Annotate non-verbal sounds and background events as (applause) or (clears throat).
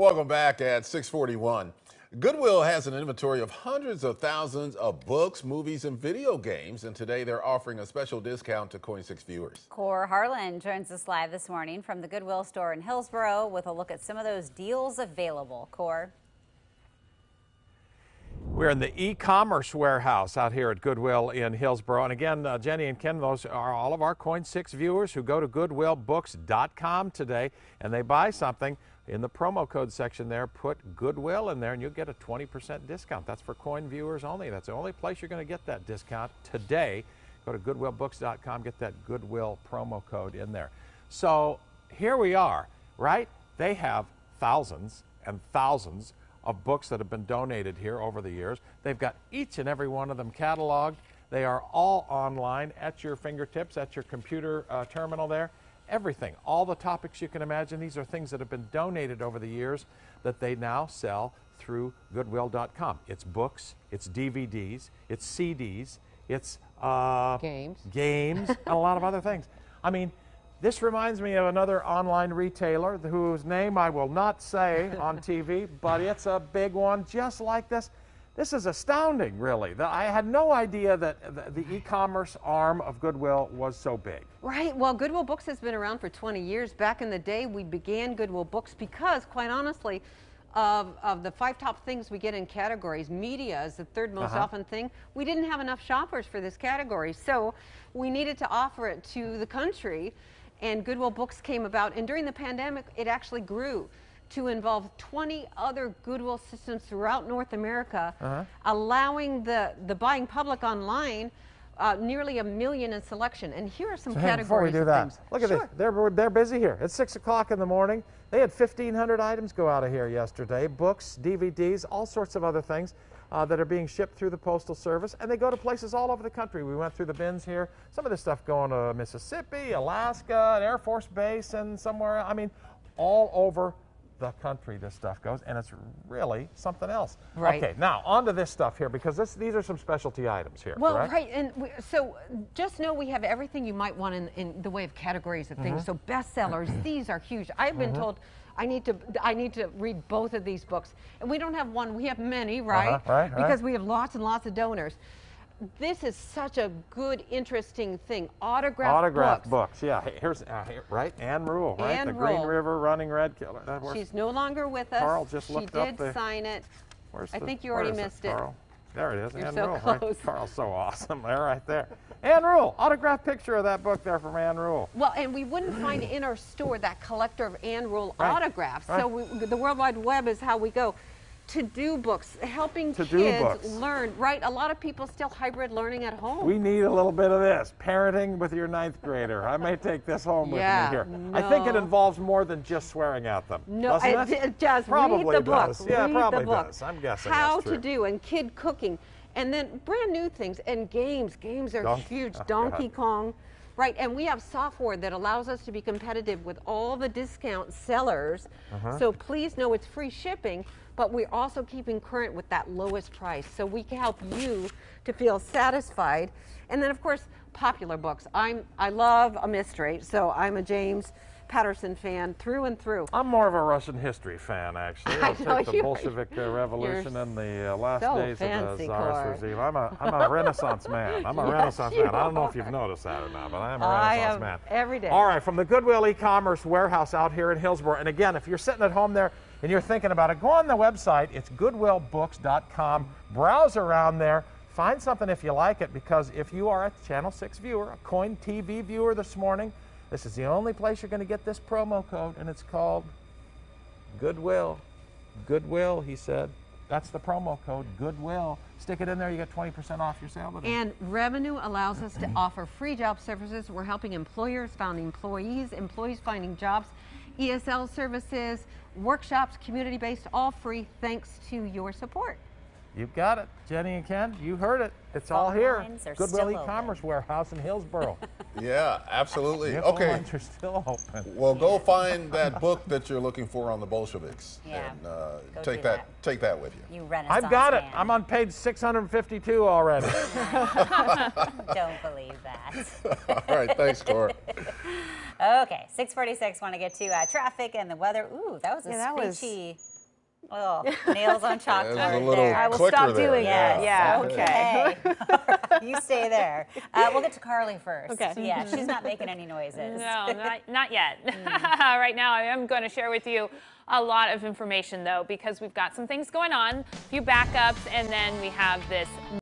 Welcome back at 641. Goodwill has an inventory of hundreds of thousands of books, movies, and video games, and today they're offering a special discount to KOIN 6 viewers. Kohr Harlan joins us live this morning from the Goodwill store in Hillsboro with a look at some of those deals available. Kohr. We're in the e-commerce warehouse out here at Goodwill in Hillsboro. And again, uh, Jenny and Ken, those are all of our KOIN 6 viewers who go to goodwillbooks.com today and they buy something. In the promo code section there, put Goodwill in there and you'll get a 20% discount. That's for KOIN viewers only. That's the only place you're going to get that discount today. Go to goodwillbooks.com, get that Goodwill promo code in there. So here we are, right? They have thousands and thousands of books that have been donated here over the years. They've got each and every one of them cataloged. They are all online at your fingertips, at your computer uh, terminal there. Everything, all the topics you can imagine. These are things that have been donated over the years that they now sell through goodwill.com. It's books, it's DVDs, it's CDs, it's uh, games, games, (laughs) and a lot of other things. I mean, this reminds me of another online retailer whose name I will not say on TV, but it's a big one just like this. This is astounding, really. I had no idea that the e-commerce arm of Goodwill was so big. Right. Well, Goodwill Books has been around for 20 years. Back in the day, we began Goodwill Books because, quite honestly, of, of the five top things we get in categories, media is the third most uh -huh. often thing. We didn't have enough shoppers for this category, so we needed to offer it to the country and Goodwill Books came about. And during the pandemic, it actually grew to involve 20 other Goodwill systems throughout North America, uh -huh. allowing the, the buying public online uh, nearly a million in selection. And here are some so categories. Before we do that, things. look at sure. this. They're, they're busy here. It's 6 o'clock in the morning. They had 1,500 items go out of here yesterday books, DVDs, all sorts of other things uh, that are being shipped through the Postal Service, and they go to places all over the country. We went through the bins here. Some of this stuff going to Mississippi, Alaska, an Air Force base, and somewhere, I mean, all over the country this stuff goes, and it's really something else. Right. Okay, now on to this stuff here, because this, these are some specialty items here, Well, correct? right, and we, so just know we have everything you might want in, in the way of categories of things. Mm -hmm. So bestsellers, (clears throat) these are huge. I've been mm -hmm. told I need to I need to read both of these books. And we don't have one, we have many, right? Uh -huh, right because we have lots and lots of donors. This is such a good, interesting thing. Autograph Autograph books. books. Yeah, here's uh, here, right. Ann Rule, right? The Rule. Green River Running Red Killer. She's no longer with us. Carl just she looked up She did sign it. Where's I the, think you already missed it. Carl? There it is. You're Ann so Rule. close. Right? (laughs) Carl's so awesome. There, right there. Ann Rule. Autograph picture of that book there from Ann Rule. Well, and we wouldn't find in our store that collector of Ann Rule right. autographs. Right. So we, the World Wide Web is how we go. To do books, helping to kids learn, right? A lot of people still hybrid learning at home. We need a little bit of this. Parenting with your ninth grader. I may take this home yeah, with me here. No. I think it involves more than just swearing at them. No, it, it, does. Probably Read the book. does. Yeah, Read probably the book. does. I'm guessing How to do and kid cooking. And then brand new things and games. Games are Donkey. huge. Oh, Donkey God. Kong. Right, and we have software that allows us to be competitive with all the discount sellers. Uh -huh. So please know it's free shipping, but we're also keeping current with that lowest price. So we can help you to feel satisfied. And then of course, popular books. I'm I love a mystery, so I'm a James Patterson fan through and through. I'm more of a Russian history fan, actually. (laughs) I'll know, take the Bolshevik uh, Revolution and the uh, last so days of the Tsar's regime. I'm a, I'm a Renaissance man. I'm a (laughs) yes, Renaissance man. I don't know if you've noticed that or not, but I am a Renaissance I am man. Every day. All right, from the Goodwill e-commerce warehouse out here in Hillsboro. And again, if you're sitting at home there and you're thinking about it, go on the website. It's goodwillbooks.com. Browse around there. Find something if you like it, because if you are a Channel 6 viewer, a KOIN TV viewer this morning, this is the only place you're going to get this promo code, and it's called Goodwill. Goodwill, he said. That's the promo code, Goodwill. Stick it in there, you get 20% off your sale. And revenue allows us to offer free job services. We're helping employers find employees, employees finding jobs, ESL services, workshops, community-based, all free thanks to your support. You've got it, Jenny and Ken. You heard it. It's Phone all here. Goodwill e-commerce warehouse in Hillsboro. (laughs) yeah, absolutely. Your okay. lines are still open. Well, go find that book that you're looking for on the Bolsheviks. Yeah. And uh, take that. that. Take that with you. You Renaissance I've got man. it. I'm on page 652 already. (laughs) Don't believe that. (laughs) all right. Thanks, Cora. Okay, 646. Want to get to uh, traffic and the weather. Ooh, that was a Yeah, that was- screechy. Oh, nails on (laughs) chalkboard. There's a little there. I will stop there, doing Yes, that. Yeah. Okay. okay. (laughs) (laughs) you stay there. Uh, we'll get to Carly first. Okay. Yeah, she's not making any noises. No, not, not yet. right now, I am going to share with you a lot of information, though, because we've got some things going on, a few backups, and then we have this